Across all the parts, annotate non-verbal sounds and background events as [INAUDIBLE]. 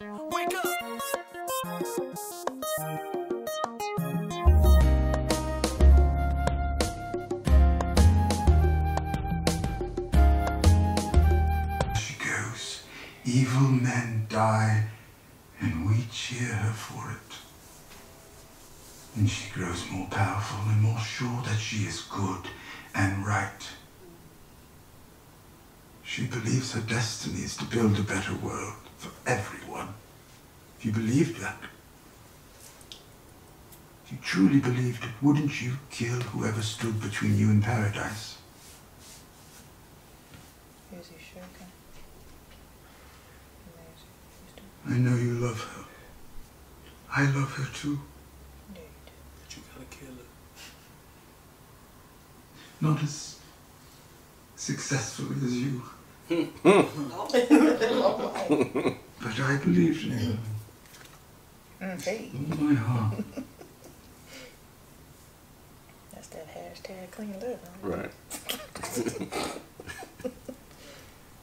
Wake up! She goes, evil men die, and we cheer her for it. And she grows more powerful and more sure that she is good and right. She believes her destiny is to build a better world for everyone. If you believed that, if you truly believed it, wouldn't you kill whoever stood between you and paradise? Is he shaking? I know you love her. I love her too. Indeed. But you gotta kill her. Not as successfully as you. But I believed in you Mm, hey, with all my heart. that's that hashtag clean living. Right. [LAUGHS]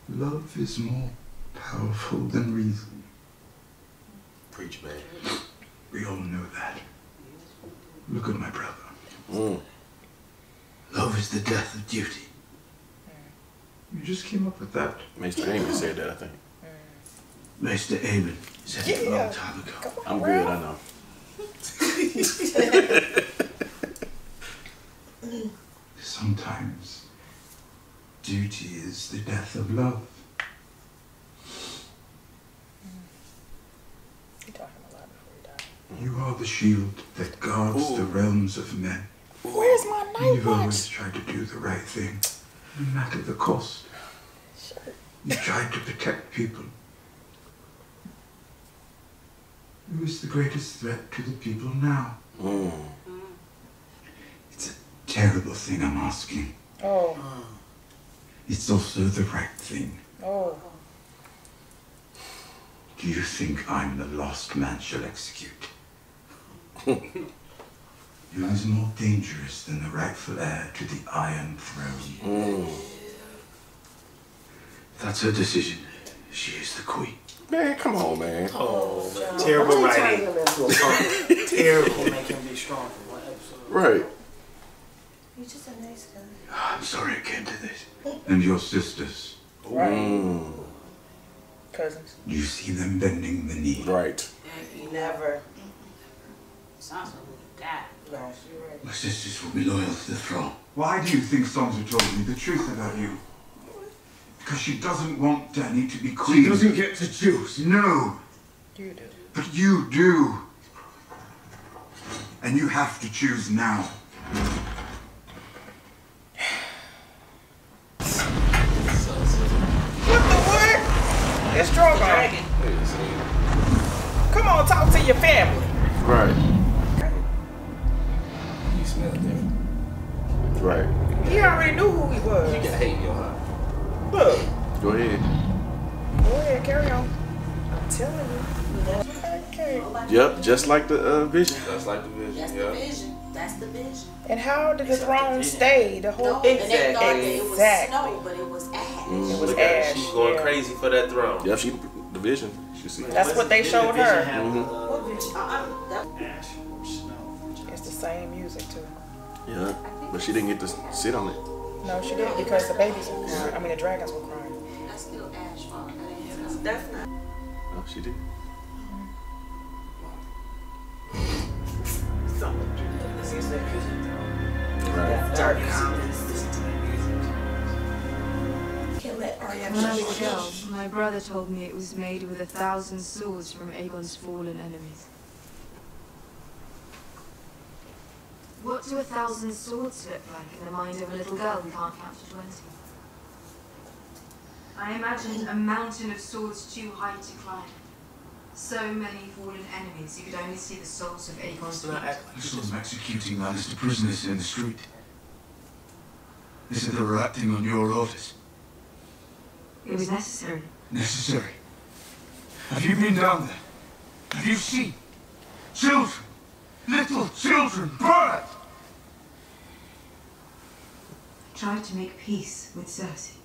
Love is more powerful than reason. Preach, man. We all know that. Look at my brother. Mm. Love is the death of duty. You just came up with that. Maester Aemon said that, I think. Maester Aemon said it a long time ago. Come on, I'm good, I know. [LAUGHS] Sometimes duty is the death of love. He taught him a lot before he died. You are the shield that guards the realms of men. Where's my night You've always tried to do the right thing, no matter the cost. You tried to protect people. Who is the greatest threat to the people now? Mm. It's a terrible thing I'm asking. Oh, It's also the right thing. oh. Do you think I'm the last man shall execute? [LAUGHS] Who is more dangerous than the rightful heir to the Iron Throne? That's her decision. She is the queen. Man, come on, man. Oh, man. Terrible writing. [LAUGHS] Terrible. Make him be strong for one episode. Right. You're just a nice guy. I'm sorry it came to this. And your sisters, Right. Mm. Cousins. you see them bending the knee. Right. Never. Sounds like that. No, you're right. My sisters will be loyal to the throne. Why do you think Sansa told me the truth about you? Because she doesn't want Dany to be queen. She doesn't get to choose. No, You do. but you do. And you have to choose now. What the what? It's Drogon. Come on, talk to your family. Right. You smell it there. Right. He already knew who he was. You got hate your heart. Look. Go ahead. Go ahead, carry on. I'm telling you. Okay. Yep, just like the uh, vision. That's like the vision, That's the vision. That's the vision. And how did the throne stay the whole No, and they thought that Exactly. it was Exactly. snow, but it was ash. Mm. It was Look ash. She's going yeah. crazy for that throne. Yep, she the vision. She see. That's what they showed her. Mm-hmm. Uh, what vision? Uh-uh. That- Ash or snow. It's the same music too. Yeah, but she didn't get to sit on it. No, she didn't because the babies were crying. I mean, the dragons were crying. That's still ash falling. That's not. No, she did. Right. Dark. Can't let Arya When I was a my brother told me it was made with a thousand swords from Aegon's fallen enemies. What do a thousand swords look like in the mind of a little girl who can't count to twenty? I imagined a mountain of swords too high to climb. So many fallen enemies, you could only see the souls of Aegon's feet. I you saw them executing Lannister prisoners in the street. They said they were acting on your orders. It was necessary. Necessary. Have you been down there? Have you seen children, little children burned? I tried to make peace with Cersei.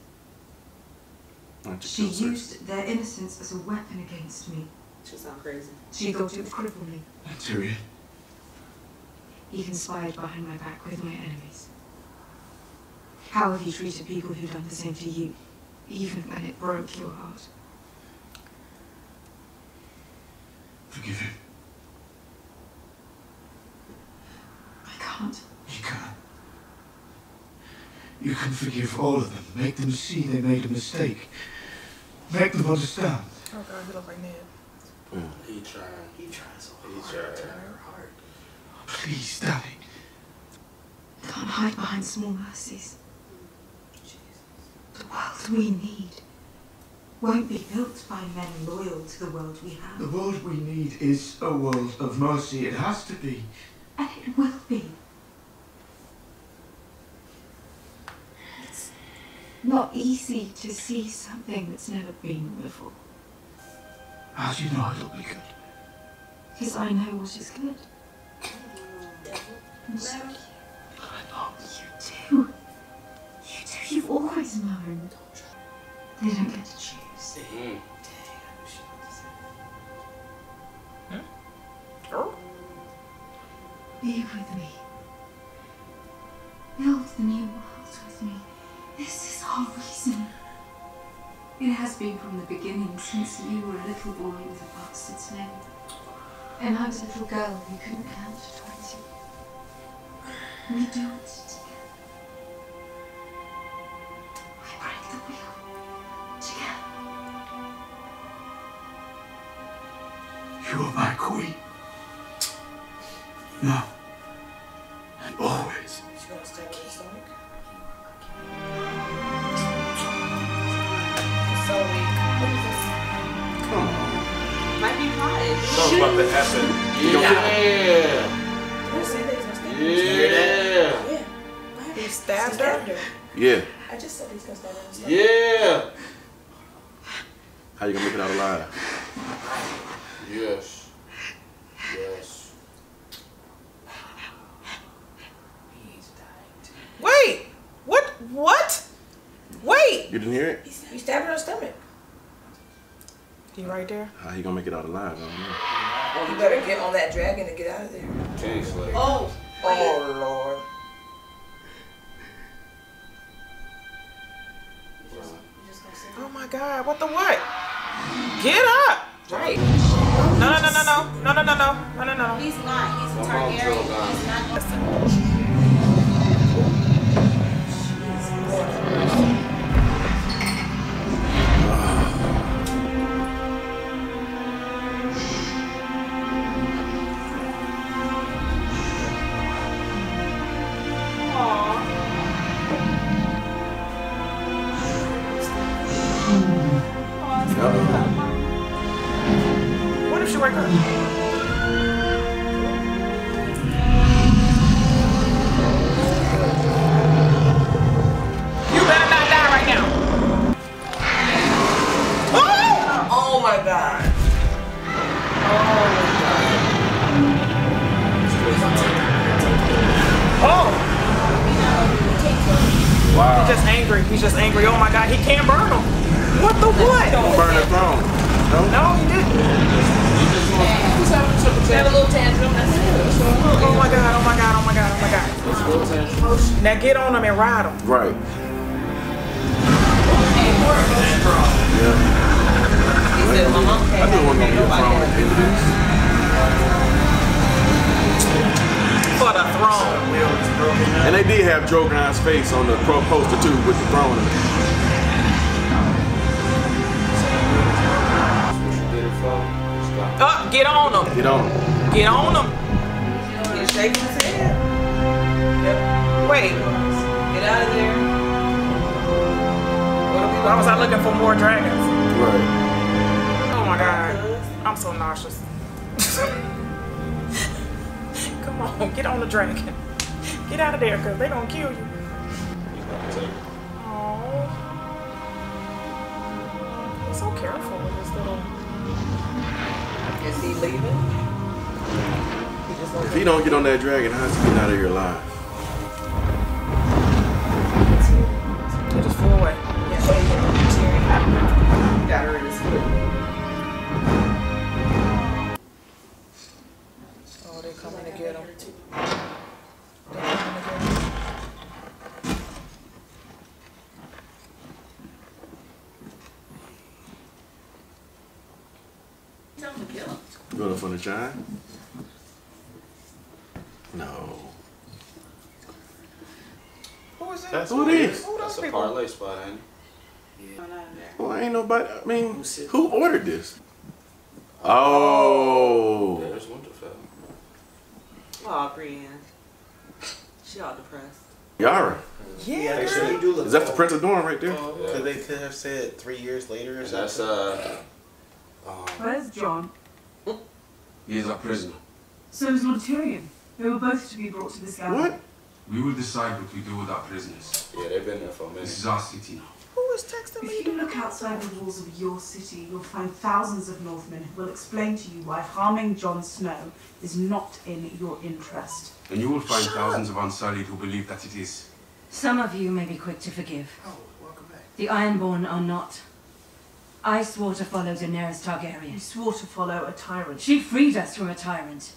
Why don't you She kill Cersei? used their innocence as a weapon against me. She sound crazy. She thought it would cripple me. Tyrion, He conspired behind my back with my enemies. How have you treated people who've done the same to you, even when it broke your heart? forgive him. I can't. You can. Forgive all of them. Make them see they made a mistake. Make them understand. Oh god, he look like Ned. He tried. He trying so He hard. trying. Her heart. Please, Dany. Can't hide behind small mercies. The world we need won't be built by men loyal to the world we have. The world we need is a world of mercy. It has to be. And it will be. It's not easy to see something that's never been before. How do you know it'll be good? Because I know what is good. And so you, I know. you do. Hmm. You do. You've always known. They don't It has been from the beginning, since you were a little boy with a bastard's name. And I was a little girl who couldn't count to twenty. We do it together. We break the wheel together. You are my queen. Now. And always. Potted. Something's about to happen. Yeah. Did I say that he's gonna stab her? Yeah. Yeah. He stabbed her. Yeah. I just said he's gonna stab her in the stomach. Yeah. How you gonna make it out alive? Yes. Yes. Wait! What? What? Wait! You didn't hear it? He stabbed her in the stomach. He right there. How he gonna make it out alive? I don't know. You better get on that dragon and get out of there. King Slayer. Oh. Oh Lord. Oh my God! What the what? Get up! Right. No, no, no, no, no, no, no, no, no, no, no, no. He's not. He's a Targaryen. He's not. He's just angry. He's just angry. Oh my God, he can't burn him. What the what? Don't burn the throne. No? No, he didn't. Have a little tantrum. That's it. Oh my God, oh my God, oh my God, oh my God. Now get on him and ride him. Right. He said, "Mama, I knew it wasn't gonna be a nobody For the throne. And they did have Drogon's face on the pro poster too with the throne. in it. Did it fall? Stop. Up, get on him. Get on him. Get on him. He's shaking his head. Yep. Wait, Get out of there. What are we why was I looking for more dragons? Right. Oh my god. I'm so nauseous. [LAUGHS] Come on, get on the dragon. Get out of there, cause they gonna kill you. Oh. He's so careful with this little Is he leaving? He just If he don't get on that dragon, how's he getting out of here alive? he just flew away. Yeah, Tyrion got her in his foot. Tell him to kill him. Going for the giant? No. Who is that? That's Who what it it is? is. Who those That's a people? parlay spot, ain't it? Going out of there. Well, ain't nobody. I mean, who ordered this? Oh. There's Winterfell. Oh, Brienne. She all depressed. Yara. Yeah, Actually, girl. you do look Is that the. Prince of Dorne right there? Oh, Could they could have said three years later or something? that's, uh, um, Where's Jon? he is a prisoner. So is Lord Tyrion. They were both to be brought to this gallery. What? We will decide what we do with our prisoners. Yeah, they've been there for a minute. This is our city now. Who is texting If you look outside the walls of your city, you'll find thousands of Northmen who will explain to you why harming Jon Snow is not in your interest. And you will find thousands of Unsullied who believe that it is. Some of you may be quick to forgive. Oh, welcome back. The Ironborn are not. I swore to follow Daenerys Targaryen. You Targaryen. swore to follow a tyrant. She freed us from a tyrant.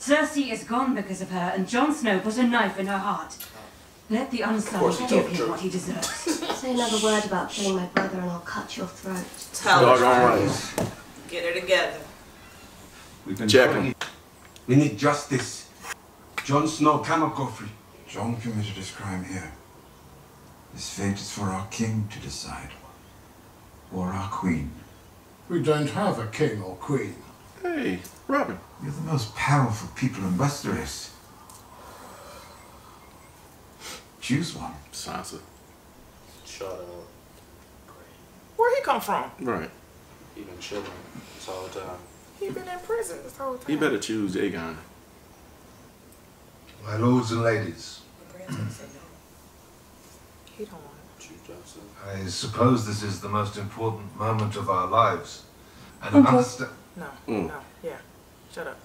Cersei is gone because of her, and Jon Snow put a knife in her heart. Oh. Let the course Unsullied he give him what he deserves. [LAUGHS] Say another word about killing my brother and I'll cut your throat. Tell Doggone her. right. Get her together. We've been Check calling him. it- We need justice. Jon Snow cannot go free. Jon committed his crime here. His fate is for our king to decide. Or our queen. We don't have a king or queen. Hey, Robin. You're the most powerful people in Westeros. Choose one. Sansa. Shut up. Where he come from? Right. He been chilling this whole time. He been in prison this whole time. He better choose Aegon. My lords and ladies, He don't want Chief Johnson. I suppose this is the most important moment of our lives. And an understa- it. No, Mm. no, yeah. Shut up.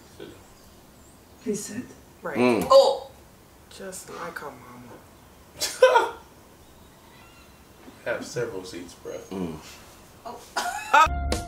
He said. Right. Mm. Oh! Just like her mama. [LAUGHS] Have several seats, bro. Mm. [LAUGHS]